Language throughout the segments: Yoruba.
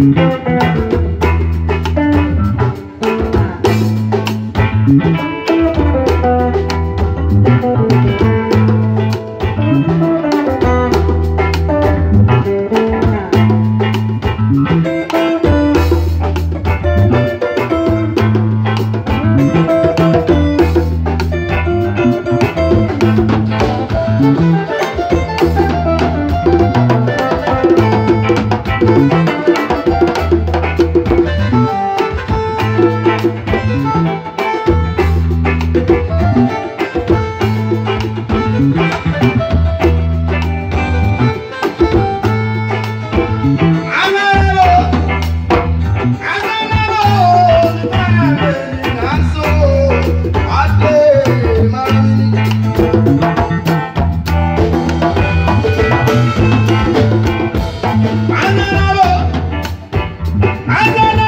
thank you Agbára.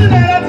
Thank you.